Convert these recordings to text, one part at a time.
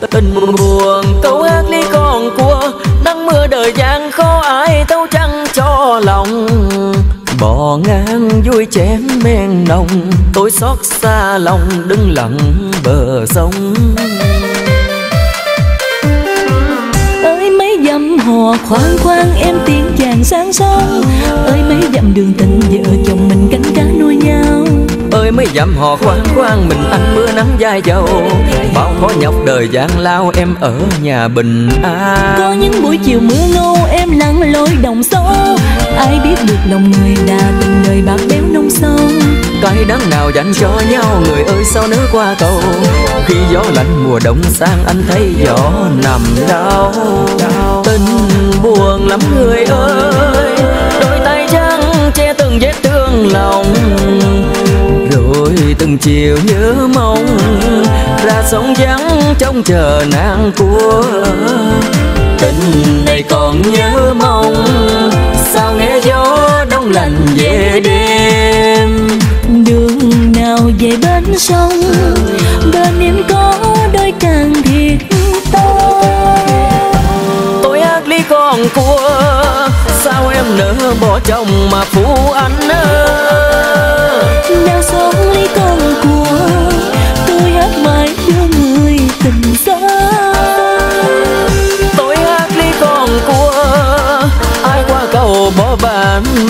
tình buồn câu hát ly còn cua nắng mưa đời gian khó ai tâu trăng cho lòng. Bò ngang vui chém men nồng, tôi xót xa lòng đứng lặng bờ sông. Ơi mấy dặm hò khoan khoan, em tiếng chàng sáng sớm. Ơi mấy dặm đường tình dặm hò khoan khoan mình ăn mưa nắng dai dầu. Bao khó nhọc đời gian lao em ở nhà bình an. Có những buổi chiều mưa ngâu em lặn lội đồng sâu ai biết được lòng người đã từng đời bạc béo nông sâu. Cái đắng nào dành cho nhau người ơi sao nỡ qua cầu? Khi gió lạnh mùa đông sang anh thấy gió nằm đau. Tình buồn lắm người ơi đôi tay trắng che từng vết thương lòng từng chiều nhớ mong ra sông vắng trông chờ nàng của tình này còn nhớ mong. Sao nghe gió đông lạnh về đêm? Đường nào về bên sông? Bên em có đôi càng thiệt to tôi ác ly con cua sao em nỡ bỏ chồng mà phụ anh ơ nào sống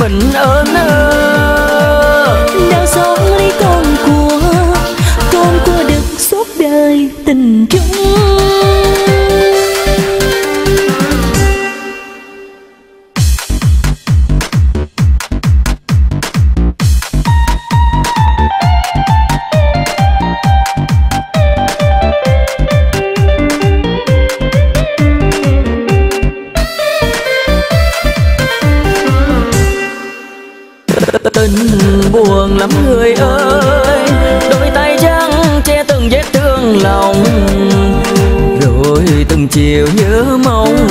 mình ơn tình buồn lắm người ơi. Đôi tay trắng che từng vết thương lòng. Rồi từng chiều nhớ mong.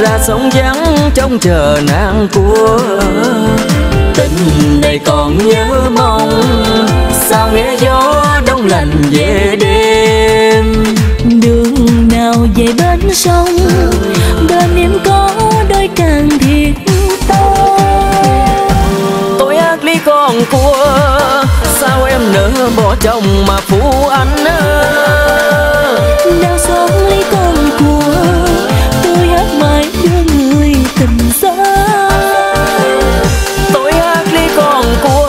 Ra sóng vắng trông chờ nàng của. Tình này còn nhớ mong. Sao nghe gió đông lạnh về đêm? Đường nào về bên sông? Phụ anh nào sống ly con cua tôi hát mãi đưa người tình xa. Tôi ác ly con cua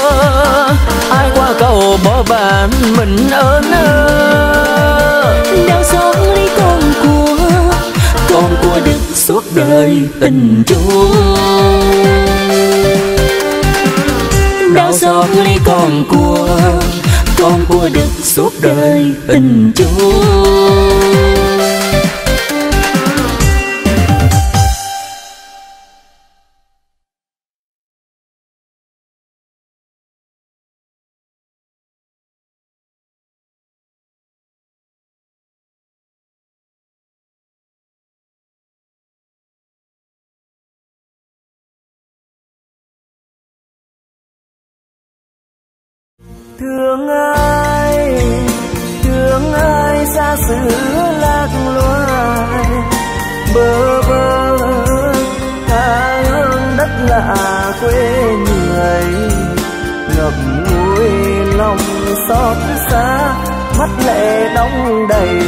ai qua cầu bỏ bạn mình ơn nào sống ly con cua con cua được suốt đời tình chung đau xót ly con cua con cua được suốt đời tình chúa. Thương ai thương ai xa xứ lạc loài. Bơ vơ tha hương đất lạ quê người. Ngập ngùi lòng xót xa, mắt lệ đong đầy